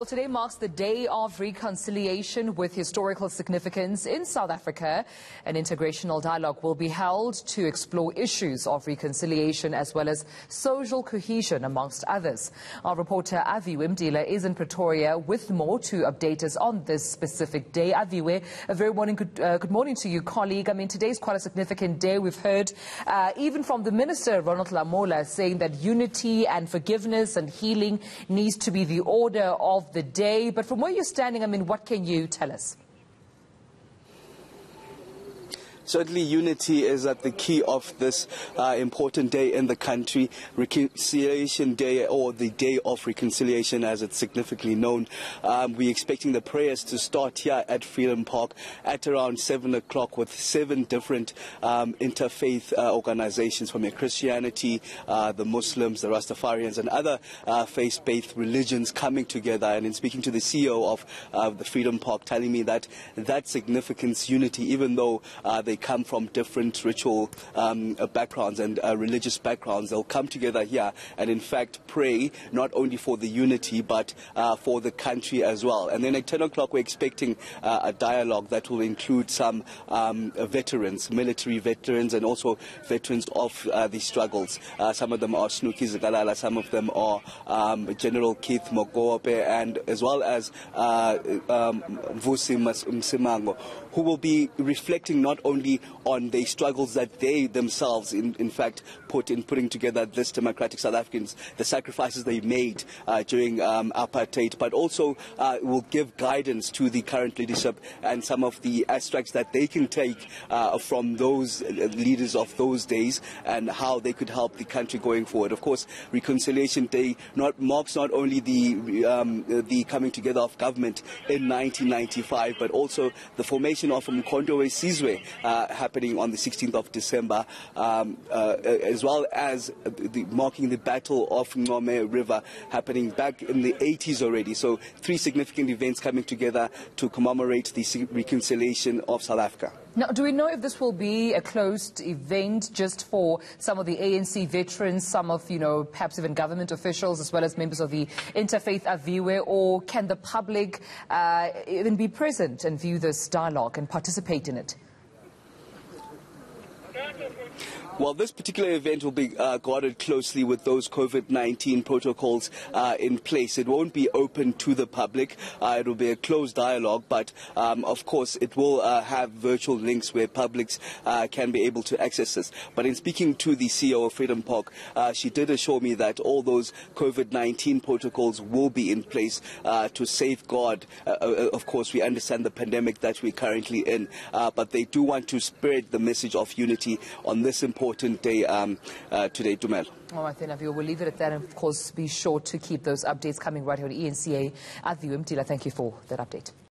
Well, today marks the Day of Reconciliation with historical significance in South Africa. An integrational dialogue will be held to explore issues of reconciliation as well as social cohesion, amongst others. Our reporter Aviwe Mdila is in Pretoria with more to update us on this specific day. Aviwe, a very morning, good, uh, good morning to you, colleague. I mean, today is quite a significant day. We've heard uh, even from the Minister, Ronald Lamola, saying that unity and forgiveness and healing needs to be the order of the day. But from where you're standing, I mean, what can you tell us? Certainly, unity is at the key of this uh, important day in the country, Reconciliation Day, or the Day of Reconciliation, as it's significantly known. Um, we're expecting the prayers to start here at Freedom Park at around 7 o'clock with seven different um, interfaith uh, organizations from Christianity, uh, the Muslims, the Rastafarians, and other uh, faith based religions coming together. And in speaking to the CEO of the Freedom Park, telling me that that significance, unity, even though uh, they come from different ritual um, uh, backgrounds and uh, religious backgrounds. They'll come together here and, in fact, pray not only for the unity but uh, for the country as well. And then at 10 o'clock, we're expecting uh, a dialogue that will include some um, veterans, military veterans, and also veterans of uh, the struggles. Uh, some of them are Snuki Zikalala, some of them are um, General Keith Mokoape, and as well as um, Vusi Msimango, who will be reflecting not only on the struggles that they themselves, in, in fact, put in putting together this democratic South Africans, the sacrifices they made uh, during um, apartheid, but also uh, will give guidance to the current leadership and some of the aspects that they can take uh, from those leaders of those days and how they could help the country going forward. Of course, Reconciliation Day not, marks not only the, um, the coming together of government in 1995, but also the formation of Umkhonto we Sizwe, uh, happening on the 16th of December, um, uh, as well as the, marking the Battle of Ncome River happening back in the 80s already. So three significant events coming together to commemorate the reconciliation of South Africa. Now, do we know if this will be a closed event just for some of the ANC veterans, some of, you know, perhaps even government officials, as well as members of the Interfaith Aviwe, or can the public uh, even be present and view this dialogue and participate in it? Well, this particular event will be uh, guarded closely with those COVID-19 protocols uh, in place. It won't be open to the public. Uh, it will be a closed dialogue, but um, of course it will uh, have virtual links where publics uh, can be able to access this. But in speaking to the CEO of Freedom Park, uh, she did assure me that all those COVID-19 protocols will be in place to safeguard. of course, we understand the pandemic that we're currently in, but they do want to spread the message of unity on this important day um, uh, today, Dumel. All right, then, Aviwe, we'll leave it at that. And of course, be sure to keep those updates coming right here on ENCA. Aviwe Mdila, thank you for that update.